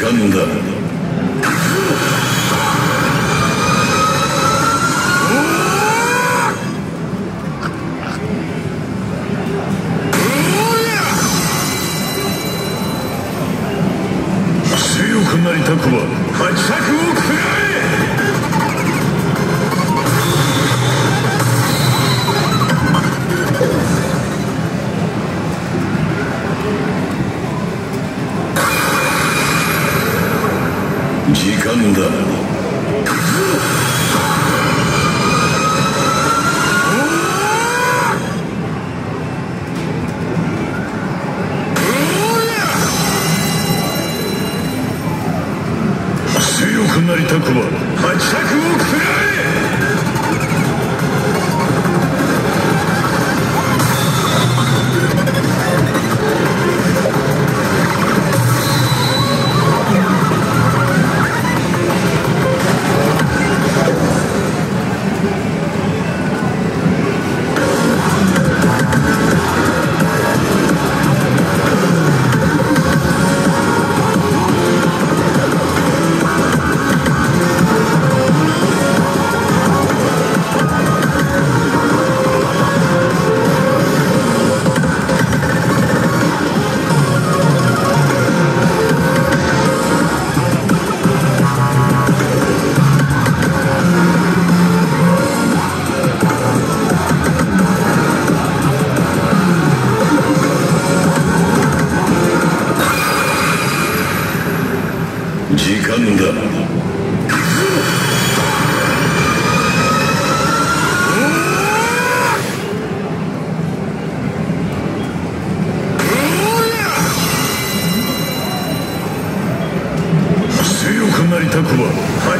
だ強くなりたくは八策を食らえだ。強くなりたくば強くなりたくはない。